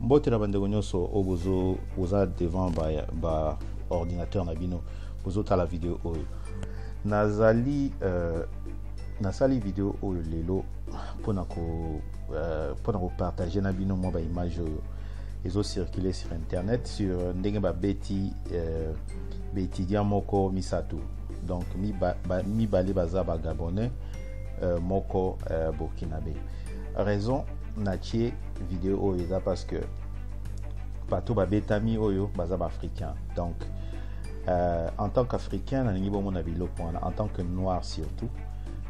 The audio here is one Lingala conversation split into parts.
mbote na bandeko nyonso oyo bozo boza devant ba, ba ordinateur na bino bozotala video oyo nazali euh, nasali video oyo lelo mpona ko euh, mpona kopartage na bino mwa baimage oyo ezocircule sur internet sur euh, ndenge babeti euh, baétudiant moko misato donc mibale ba, mi baza bagabonais euh, moko euh, burkinabe raison natie video oyo eza parce que bato babetami oyo baza baafricain donc euh, en tant qu'africain nalingi bomona biloko wana en tant que noir surtout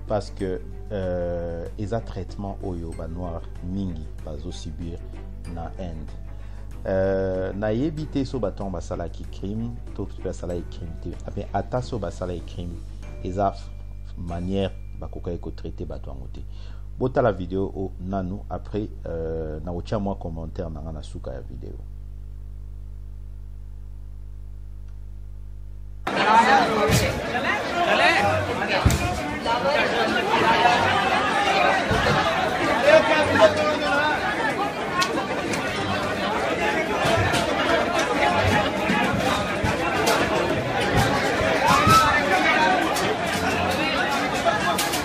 parce que euh, eza traitement oyo banoir mingi bazosubir na inde euh, nayebi te so bato yango basalaki crime to mpe basalaki crime te ape ata so basalaki crime eza manière bakokaki kotraite bato yango te botala video o nanu après euh, nakotia mwa commentaire na nga na suka ya video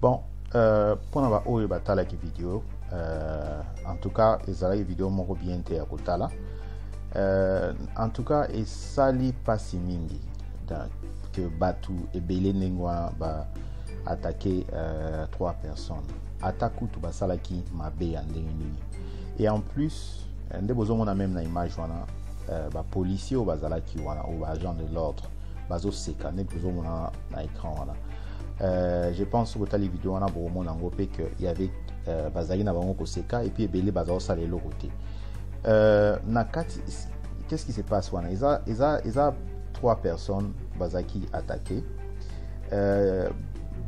bon euh, mpo na baoyo batalaki video euh, en tout cas ezalaki video moko bien te ya kotala euh, en tout cas esali mpasi mingi que bato ebele ndenge wana ba attaquer euh, trois personnes ata kutu basalaki mabe ya ndenge nini et en plus euh, nde bozomona meme na image wana euh, bapolicier oyo bazalaki wana oyo baagent de l'ordre bazoseka nde tozomona na écran wana Euh, je pense soki otali video wana bokomona yango mpe que y avait euh, bazalaki na bango koseka epuis ebele bazala kosala eloko te euh, na kati qu'est ce qui se passe wana eza, eza, eza trois personnes bazalaki attaqué euh,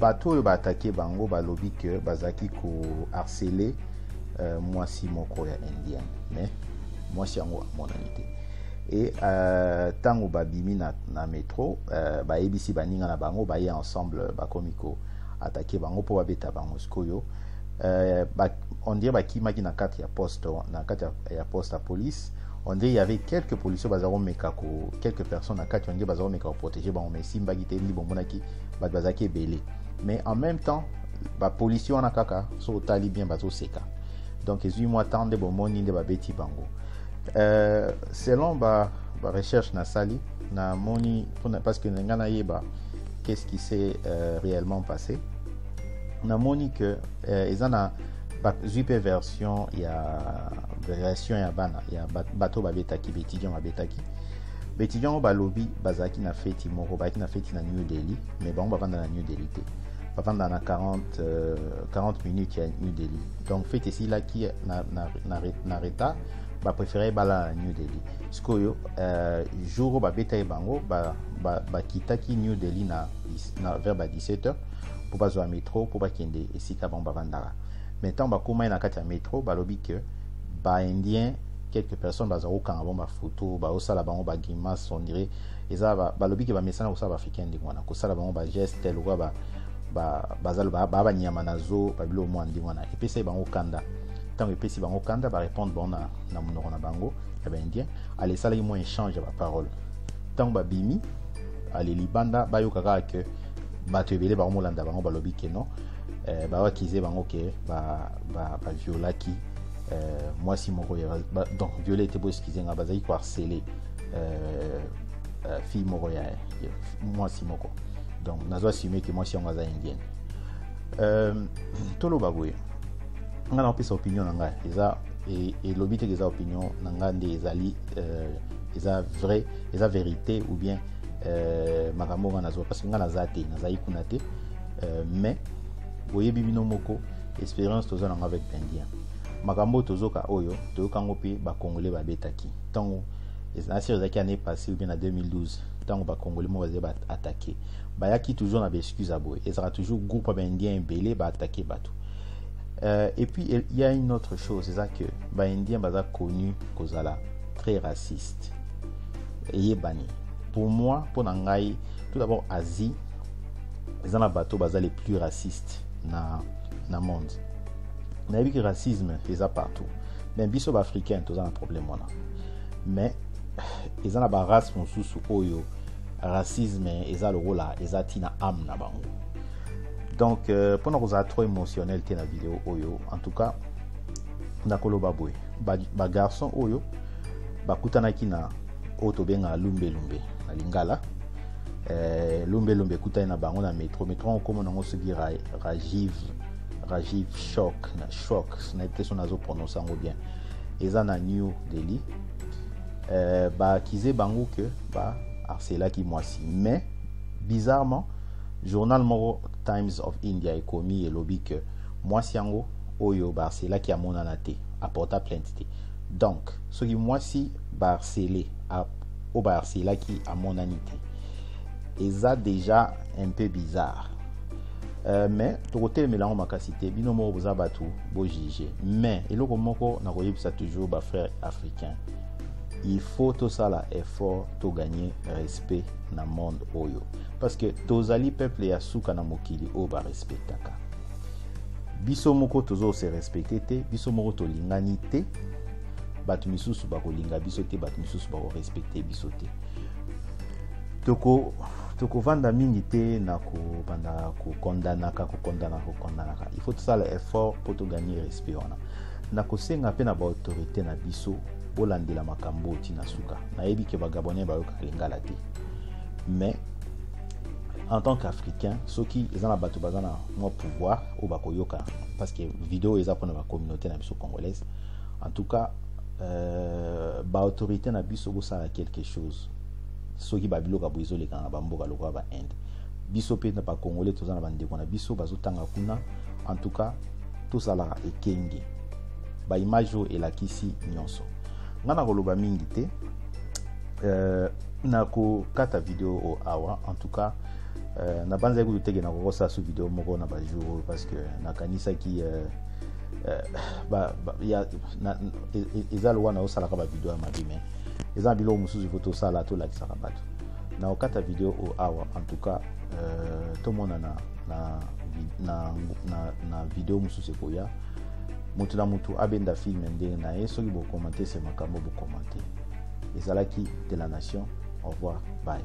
bato oyo baattake bango balobi ke bazalaki koharcele euh, mwasi moko ya indienne mais mwasi yango amonani te et euh, tango babimi na, na metro euh, bayebisi baninga na bango baye ensemble bakomi ko atake bango mpo babeta bango sikoyo euh, ba, on dirait bakimaki na kati ya poste na kati ya, ya poste ya police on dirait il y avait quelques policiers baza komeka ko quelques personnes na kati on dirait baza komeka koprotege bango mais esimbaki te ndi bomonaki bato bazalaki ebele mais en même temps bapolicier wana kaka so otali bien bazoseka donc ezwi mwa temps nde bomoni nde babeti bango Euh, selon ba, ba recherche na sali na moni pona parce que nga na yeba qu'est-ce qui s'est euh, réellement passé na moni que euh, eza na bazwi mpe version ya version ya bana ya bato babetaki baetudiant babetaki baetudiant oyo balobi bazalaki na feti moko bazalaki na feti na new delhi mais bango bavanda na new delhi te bavanda na 40, euh, 40 minutes ya new delhi donc fete esilaki na, na, na, na retard baprefere balala na new delhi sikoyo euh, jour oyo babetaki bango bakitaki ba, ba new delhi na, na vers ba 17 heures mpo bazwa metro mpo bakende esika bango bavandaka mais ntango bakomai na kati ya metro balobi ke baindien quelques personnes baza kokanga bango bafoto baosala bango bagrimace ondire eza balobi ke bamesana kosala baafricain ndenge wana kosala bango bageste lokola ba, ba baza loba baa banyama na zo babilo mwa ndenge wana epesaki bango kanda ntango epesi bango kanda barépondre bango na, na monoko na bango ya baindien ale esalaki mwa échange ya baparole ntango babimi ale libanda bayoka kaka ke bato ebele bango molanda bango balobi ke non eh, bawakize bango ke baviolaki ba, ba eh, mwasi moko ya ba, donc viole te boeskize nga bazalaki koharcele eh, eh, fille moko ya, ya mwasi moko donc nazwa sime ete mwasi yango aza indienne euh, toloba boye ngai nakopesa opinion na ngai eza e, elobi teke eza opinion na ngai nde ezali euh, eza vrai eza verité ou bien euh, makambo ngai nazwa parce que ngai naza te nazali kuna te euh, mais boyebi bino moko expérience toza nango avec bindien makambo oyo tozoka oyo toyoka yango mpe bacongolais babetaki ntango nasir ezalaki année passé ou bien na 2012 ntango bakongole moko bazali baatake bayaki toujours na baexcuse ya boye ezalaka toujours groupe ya baindien ebele baatake bato euh, et puis il y a une autre chose eza que baindien baza connu kozala très raciste eyebani pour moi mpo na ngai tout d'abord asie eza na bato baza les plus raciste na, na monde nayebi ke racisme eza partout mais biso baafricain toza na problème wana mais eza na barace mosusu oyo racisme eza lokola eza ti na ame na bango donc mpo euh, na kozala trop émotionnel te na video oyo en tout cas nakoloba boye bagarçon ba oyo bakutanaki na oyo tobengaka lumbelumbe na lingala eh, lumbelumbe ekutani na bango na metro metro yango komona yango soki rajiv rajiv choc na choc nayebi te so nazoprononce yango bien eza na new delhi euh, ba accuser bango que ba harcelaki mwasi mais bizarrement journal moko times of india ekomi elobi que mwasi yango oyo ba harcelaki amonana te aporta plainte te donc soki mwasi ba harcele oyo ba harcelaki amonani te eza déjà un peu bizarre euh, mais tokotelemela yango makasi te bino moko boza bato bo juge mais eloko moko na koyebisa toujours ba frères africains il faut tosala effort to gagner respect na monde oyo parce que tozali peuple ya suka na mokili oyo ba respectaka biso moko tozo se respecter te biso moko tolingani te bato misusu bakolinga biso te bato misusu bakorespecte biso te toko tokovanda mingi te na kobanda kokondanaka kokondanaka kokondanaka il faut tosala effort mpo toganye respect wana na kosenga mpe na baautorité na biso bolandela makambo oti na suka nayebi ke bagabonais bayokaka lingala te mais en tant qu'africain soki eza na bato baza na mwa pouvoir oyo bakoyoka parce que video eza mpona bacommunauté na biso congolaise en tout cas euh, baautorité na biso bosala quelque chose soki ba biloko ya boye ezolekana na bamboka lokola ba inde biso mpe na bacongolais toza na bandeko na biso bazotanga kuna en tout cas tozalaka ekenge baimage oyo elakisi nyonso ngai nakoloba mingi te euh, nakokata video oyo awa en tout cas euh, nabanzaki kutu teke nakokosala su video moko na bajour oyo parce que nakanisaki euh, euh, ba, ba, ya, na, e, e, eza lokola naosalaka bavideo ya mabe mais eza na biloko mosusu ifo tosala tolakisaka bato na okata video oyo awa en tout cas euh, tomonana na, na, na, na video mosusu ekoya moto na moto abenda filme ndenge na ye soki bokomante se makambo bokomante ezalaki de la nation au revoir bye